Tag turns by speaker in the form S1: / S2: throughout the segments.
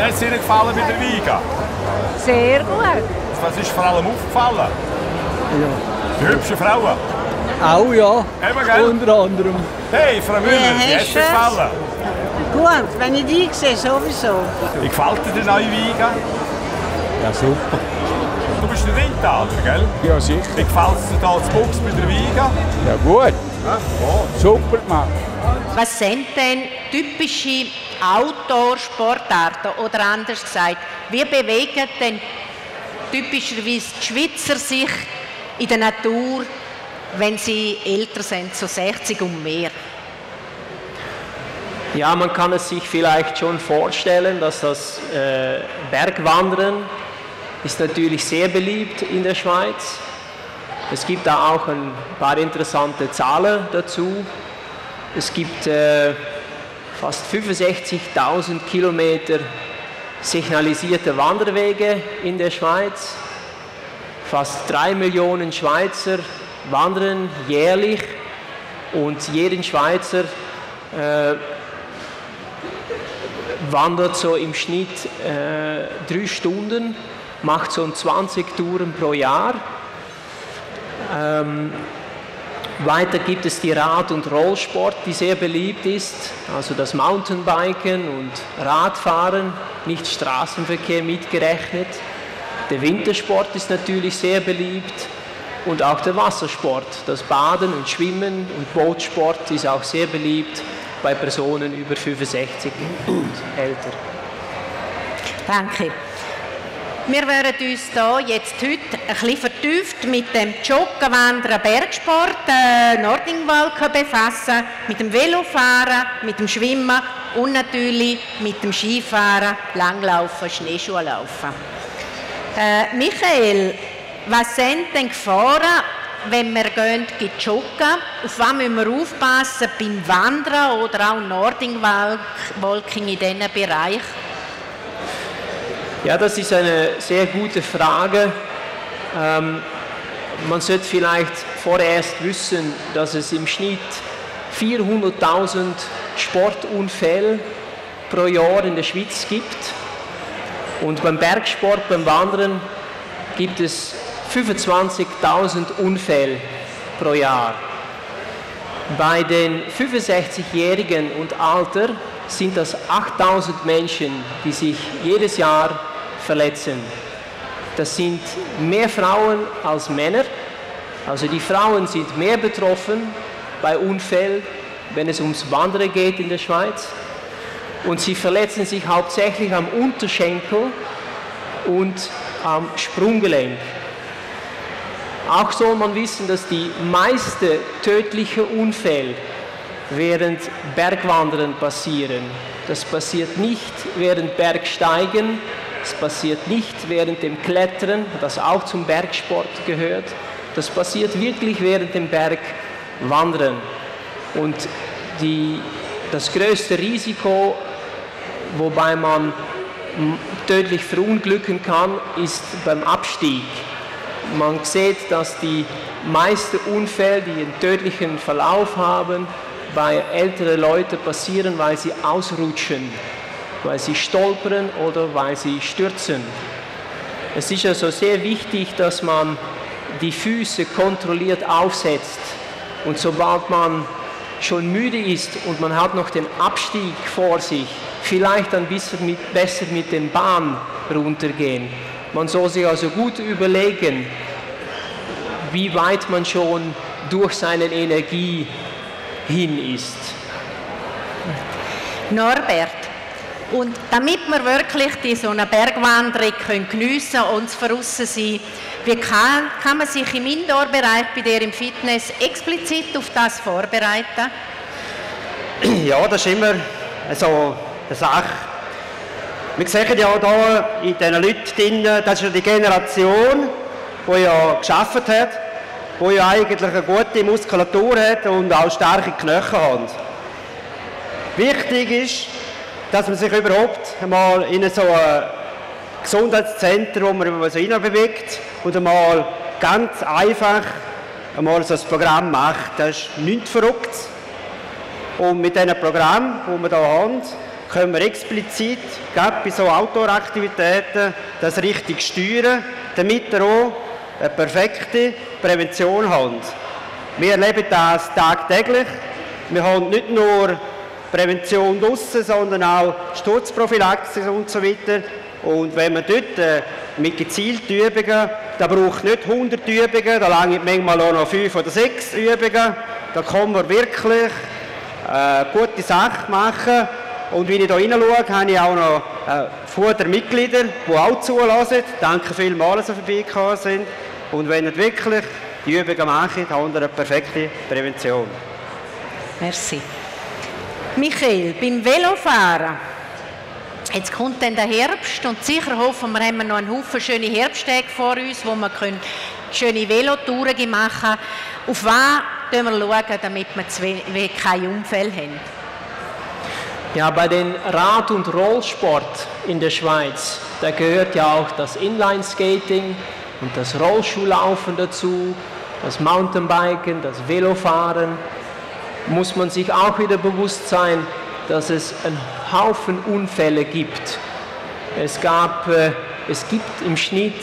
S1: Wie hat es Ihnen gefallen bei der Wiega?
S2: Sehr gut.
S1: Was ist vor allem aufgefallen? Die hübschen Frauen.
S3: Auch ja,
S1: Eben, gell?
S3: unter anderem.
S1: Hey, Frau Müller, wie hat es gefallen?
S2: Gut, wenn ich dich sehe, sowieso.
S1: Wie gefällt dir die neue Wiega?
S3: Ja, super.
S1: Du bist der Rindtaler, gell?
S3: Ja, sicher.
S1: Wie gefällt es dir hier zu Buchs bei der Wiega?
S3: Ja, gut. Super gemacht.
S4: Was sind denn typische Outdoor-Sportarten? Oder anders gesagt, wie bewegen denn typischerweise die Schweizer sich in der Natur, wenn sie älter sind, so 60 und mehr?
S5: Ja, man kann es sich vielleicht schon vorstellen, dass das äh, Bergwandern ist natürlich sehr beliebt in der Schweiz. Es gibt da auch ein paar interessante Zahlen dazu. Es gibt äh, fast 65.000 Kilometer signalisierte Wanderwege in der Schweiz. Fast drei Millionen Schweizer wandern jährlich und jeden Schweizer äh, wandert so im Schnitt äh, drei Stunden, macht so 20 Touren pro Jahr. Ähm, weiter gibt es die Rad- und Rollsport, die sehr beliebt ist, also das Mountainbiken und Radfahren, nicht Straßenverkehr mitgerechnet. Der Wintersport ist natürlich sehr beliebt und auch der Wassersport, das Baden und Schwimmen und Bootsport ist auch sehr beliebt bei Personen über 65 und älter.
S4: Danke. Wir werden uns da jetzt heute ein bisschen vertieft mit dem Joggen, Wandern, Bergsport, äh, Nordingwalken befassen, mit dem Velofahren, mit dem Schwimmen und natürlich mit dem Skifahren, Langlaufen, Schneeschuhlaufen. Äh, Michael, was sind denn Gefahren, wenn wir gehen, joggen? Auf was müssen wir aufpassen beim Wandern oder auch Nordingwalking in diesen Bereich?
S5: Ja, das ist eine sehr gute Frage. Ähm, man sollte vielleicht vorerst wissen, dass es im Schnitt 400.000 Sportunfälle pro Jahr in der Schweiz gibt. Und beim Bergsport, beim Wandern gibt es 25.000 Unfälle pro Jahr. Bei den 65-Jährigen und Alter sind das 8000 Menschen, die sich jedes Jahr verletzen. Das sind mehr Frauen als Männer. Also die Frauen sind mehr betroffen bei Unfällen, wenn es ums Wandern geht in der Schweiz. Und sie verletzen sich hauptsächlich am Unterschenkel und am Sprunggelenk. Auch soll man wissen, dass die meisten tödlichen Unfälle während Bergwandern passieren. Das passiert nicht während Bergsteigen, es passiert nicht während dem Klettern, das auch zum Bergsport gehört. Das passiert wirklich während dem Bergwandern. Und die, das größte Risiko, wobei man tödlich verunglücken kann, ist beim Abstieg. Man sieht, dass die meisten Unfälle, die einen tödlichen Verlauf haben, bei älteren Leuten passieren, weil sie ausrutschen, weil sie stolpern oder weil sie stürzen. Es ist also sehr wichtig, dass man die Füße kontrolliert aufsetzt und sobald man schon müde ist und man hat noch den Abstieg vor sich, vielleicht ein bisschen mit, besser mit dem Bahn runtergehen. Man soll sich also gut überlegen, wie weit man schon durch seine Energie hin ist.
S4: Norbert, und damit wir wirklich die so eine Bergwanderung können geniessen und draussen sein, wie kann, kann man sich im Indoor-Bereich bei dir im Fitness explizit auf das vorbereiten?
S6: Ja, das ist immer so eine Sache. Wir sehen ja hier in diesen Leuten drin, das ist ja die Generation, die ja geschafft hat, die ja eigentlich eine gute Muskulatur hat und auch starke Knochen hat. Wichtig ist, dass man sich überhaupt mal in so ein Gesundheitszentrum, wo bewegt und einmal ganz einfach einmal so ein Programm macht. Das ist nichts verrückt. Und mit diesem Programm, das wir hier haben, können wir explizit, gerade bei so Outdoor-Aktivitäten, das richtig steuern, damit wir auch eine perfekte Prävention haben. Wir erleben das tagtäglich. Wir haben nicht nur Prävention draussen, sondern auch Sturzprophylaxe und so weiter. Und wenn man dort äh, mit gezielten Übungen, da braucht nicht 100 Übungen, da lange manchmal auch noch 5 oder 6 Übungen, da kann man wirklich äh, gute Sache machen. Und wenn ich hier reinschaue, habe ich auch noch äh, Fudermitglieder, die auch zulassen. Danke vielmals, dass Sie vorbeigekommen sind. Und wenn ihr wirklich die Übungen macht, haben wir eine perfekte Prävention.
S4: Merci. Michael, beim Velofahren, jetzt kommt dann der Herbst und sicher hoffen wir, haben wir noch einen Haufen schöne Herbsttage vor uns, wo wir können schöne Velotouren machen können. Auf was schauen wir, schauen, damit wir keine Unfälle haben?
S5: Ja, bei den Rad- und Rollsport in der Schweiz, da gehört ja auch das Inline-Skating und das Rollschuhlaufen dazu, das Mountainbiken, das Velofahren. Muss man sich auch wieder bewusst sein, dass es einen Haufen Unfälle gibt. Es, gab, äh, es gibt im Schnitt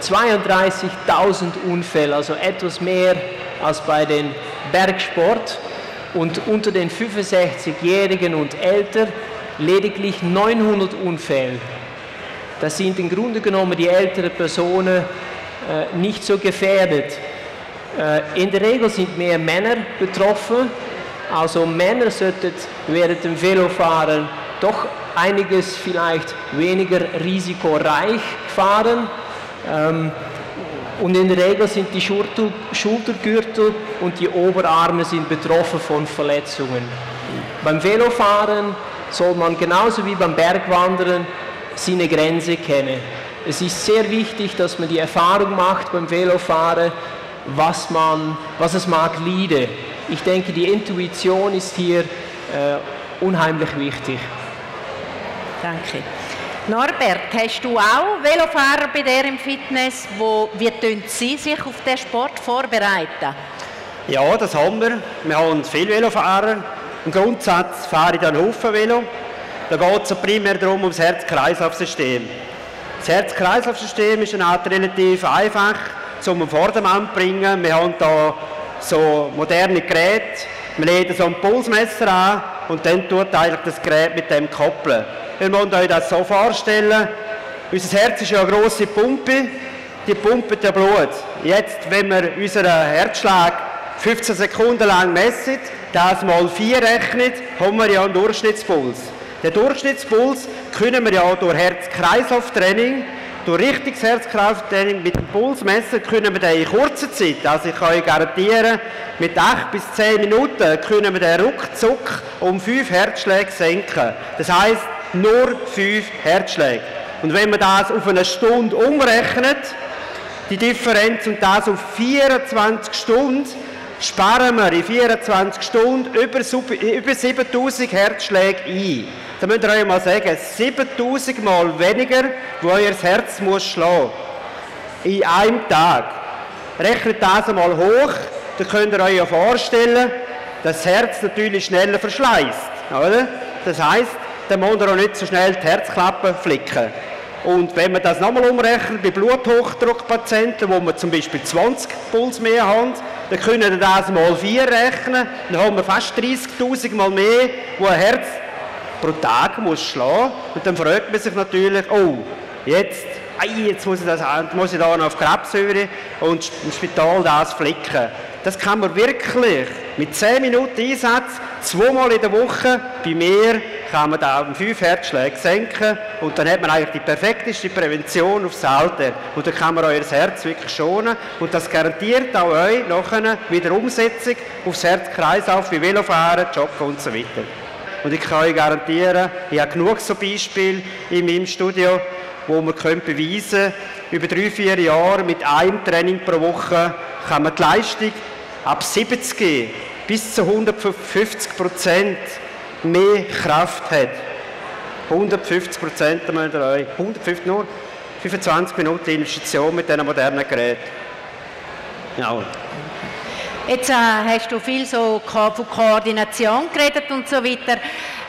S5: 32.000 äh, Unfälle, also etwas mehr als bei den Bergsport und unter den 65-Jährigen und älter lediglich 900 Unfälle. Das sind im Grunde genommen die älteren Personen äh, nicht so gefährdet. Äh, in der Regel sind mehr Männer betroffen, also Männer sollten während dem Velofahren doch einiges vielleicht weniger risikoreich fahren. Ähm, und in der Regel sind die Schultergürtel und die Oberarme sind betroffen von Verletzungen. Beim Velofahren soll man genauso wie beim Bergwandern seine Grenze kennen. Es ist sehr wichtig, dass man die Erfahrung macht beim Velofahren, was, man, was es mag leiden. Ich denke, die Intuition ist hier äh, unheimlich wichtig.
S4: Danke. Norbert, hast du auch Velofahrer bei dir im Fitness? Wo, wie tun sie sich auf den Sport vorbereiten?
S6: Ja, das haben wir. Wir haben viele Velofahrer. Im Grundsatz fahre ich dann Haufen Velo. Da geht es primär darum, ums Herz-Kreislauf-System. Das Herz-Kreislauf-System ist eine Art relativ einfach zum Vordermann zu bringen. Wir haben hier so moderne Geräte. Wir legen so ein Pulsmesser an und dann tut eigentlich das Gerät mit dem koppeln. Ihr müsst euch das so vorstellen. Unser Herz ist ja eine grosse Pumpe, die pumpt ja Blut. Jetzt, wenn wir unseren Herzschlag 15 Sekunden lang messen, das mal 4 rechnet, haben wir ja einen Durchschnittspuls. Den Durchschnittspuls können wir ja durch Herz-Kreislauf-Training, durch richtiges Herzkrafttraining mit dem Pulsmesser können wir den in kurzer Zeit, also ich kann euch garantieren, mit 8 bis 10 Minuten können wir den ruckzuck um 5 Herzschläge senken. Das heißt, nur 5 Herzschläge. Und wenn man das auf eine Stunde umrechnet, die Differenz und das auf 24 Stunden, sparen wir in 24 Stunden über, über 7000 Herzschläge ein. Da müsst ihr euch mal sagen, 7000 Mal weniger, wo euer Herz muss schlagen. In einem Tag. Rechnet das einmal hoch, dann könnt ihr euch ja vorstellen, dass das Herz natürlich schneller verschleißt. Oder? Das heißt, dann muss er auch nicht so schnell die Herzklappe flicken. Und wenn man das nochmal umrechnet, bei Bluthochdruckpatienten, wo wir zum Beispiel 20 Puls mehr haben, dann können wir das mal 4 rechnen, dann haben wir fast 30'000 Mal mehr, wo ein Herz pro Tag muss schlagen. Und dann fragt man sich natürlich, oh, jetzt, jetzt muss ich, das, muss ich da noch auf Krebssäure und im Spital das flicken. Das kann man wirklich mit 10 Minuten Einsatz, zweimal in der Woche, bei mir kann man da um 5 Herzschläge senken und dann hat man eigentlich die perfekteste Prävention aufs Alter. Und dann kann man euer Herz wirklich schonen und das garantiert auch euch nachher wieder Umsetzung aufs Herzkreislauf wie Velofahren, Joggen und so weiter. Und ich kann euch garantieren, ich habe genug so Beispiele in meinem Studio, wo man beweisen können, über drei, vier Jahre mit einem Training pro Woche kann man die Leistung ab 70 bis zu 150 Prozent mehr Kraft hat. 150 Prozent, müsst ihr euch, 150 nur, 25 Minuten Investition mit diesen modernen Geräten.
S4: Ja. Jetzt äh, hast du viel so von Koordination geredet und so weiter.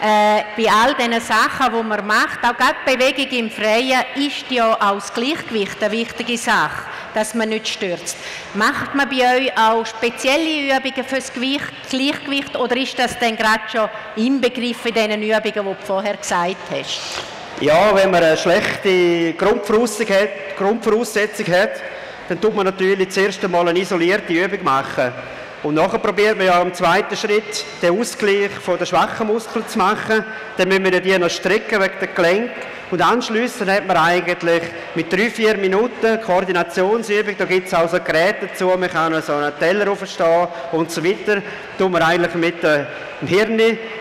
S4: äh, bei all diesen Sachen, die man macht, auch gerade Bewegung im Freien, ist ja auch das Gleichgewicht eine wichtige Sache, dass man nicht stürzt. Macht man bei euch auch spezielle Übungen für das Gleichgewicht oder ist das dann gerade schon inbegriffen in diesen Übungen, die du vorher gesagt hast?
S6: Ja, wenn man eine schlechte Grundvoraussetzung hat, Grundvoraussetzung hat dann tut man natürlich zuerst einmal eine isolierte Übung machen. Und nachher probiert man ja im zweiten Schritt den Ausgleich von der schwachen Muskeln zu machen. Dann müssen wir die noch strecken wegen der Gelenk. Und anschließend hat man eigentlich mit drei, vier Minuten Koordinationsübung, da gibt es auch so Geräte dazu, man kann so einen Teller aufstehen und so weiter, tun wir eigentlich mit dem Hirn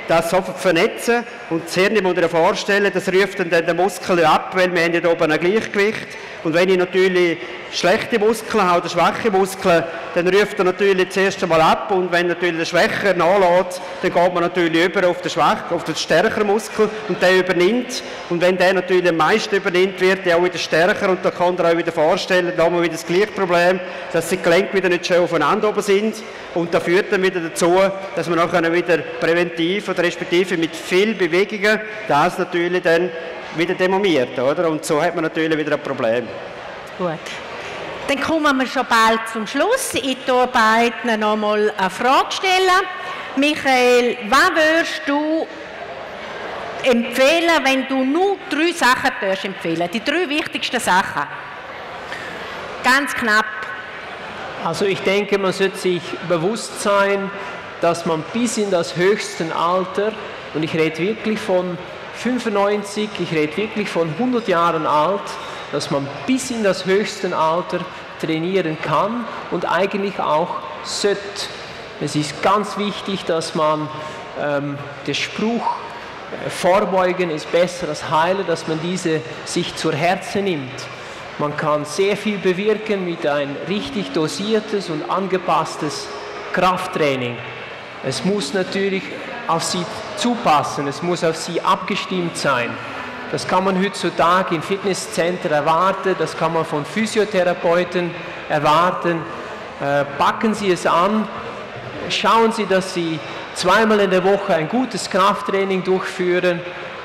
S6: das sofort vernetzen. Und das Hirn muss ich vorstellen, das ruft dann den Muskel ab, weil wir haben hier oben ein Gleichgewicht. Und wenn ich natürlich schlechte Muskeln habe oder schwache Muskeln, dann ruft er natürlich zuerst einmal ab. Und wenn natürlich der Schwächer nachlässt, dann geht man natürlich über auf den schwachen, auf den stärkeren Muskel. Und der übernimmt. Und wenn der natürlich am meisten übernimmt, wird auch wieder stärker und da kann er auch wieder vorstellen, da haben wir wieder das gleiche Problem, dass die Gelenke wieder nicht schön aufeinander oben sind und das führt dann wieder dazu, dass wir nachher wieder präventiv oder respektive mit viel Bewegungen das natürlich dann wieder demomiert, oder? Und so hat man natürlich wieder ein Problem.
S4: Gut. Dann kommen wir schon bald zum Schluss. Ich tue beiden noch mal eine Frage stellen. Michael, was würdest du empfehlen, wenn du nur drei Sachen empfehlen Die drei wichtigsten Sachen. Ganz knapp.
S5: Also ich denke, man sollte sich bewusst sein, dass man bis in das höchste Alter, und ich rede wirklich von 95, ich rede wirklich von 100 Jahren alt, dass man bis in das höchste Alter trainieren kann und eigentlich auch sollte. Es ist ganz wichtig, dass man ähm, den Spruch Vorbeugen ist besser als heilen, dass man diese sich zur Herzen nimmt. Man kann sehr viel bewirken mit ein richtig dosiertes und angepasstes Krafttraining. Es muss natürlich auf sie zupassen, es muss auf sie abgestimmt sein. Das kann man heutzutage in Fitnesszentren erwarten, das kann man von Physiotherapeuten erwarten. Äh, packen Sie es an, schauen Sie, dass Sie zweimal in der Woche ein gutes Krafttraining durchführen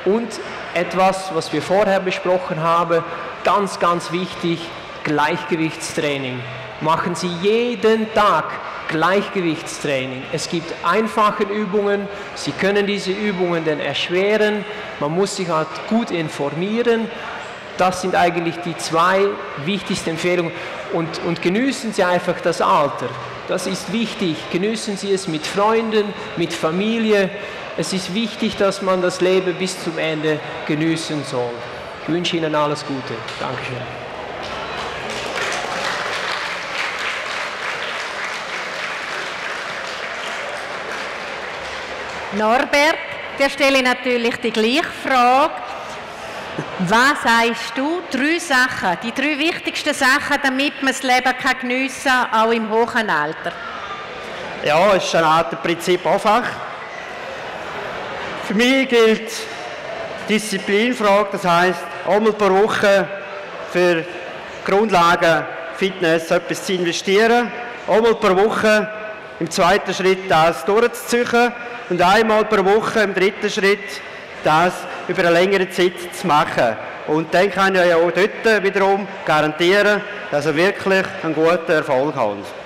S5: und etwas, was wir vorher besprochen haben, ganz, ganz wichtig, Gleichgewichtstraining. Machen Sie jeden Tag Gleichgewichtstraining. Es gibt einfache Übungen, Sie können diese Übungen dann erschweren, man muss sich halt gut informieren. Das sind eigentlich die zwei wichtigsten Empfehlungen. Und, und genießen Sie einfach das Alter. Das ist wichtig. Genießen Sie es mit Freunden, mit Familie. Es ist wichtig, dass man das Leben bis zum Ende genießen soll. Ich wünsche Ihnen alles Gute. Dankeschön.
S4: Norbert, der stelle ich natürlich die gleiche Frage. Was sagst du? Drei Sachen, die drei wichtigsten Sachen, damit man das Leben kann geniessen kann, auch im hohen Alter.
S6: Ja, es ist eine Art Prinzip einfach. Für mich gilt Disziplinfrage, das heißt einmal pro Woche für Grundlagen Fitness etwas zu investieren, einmal pro Woche im zweiten Schritt das durchzuziehen und einmal pro Woche im dritten Schritt das über eine längere Zeit zu machen. Und dann kann ich ja auch dort wiederum garantieren, dass er wirklich einen guten Erfolg hat.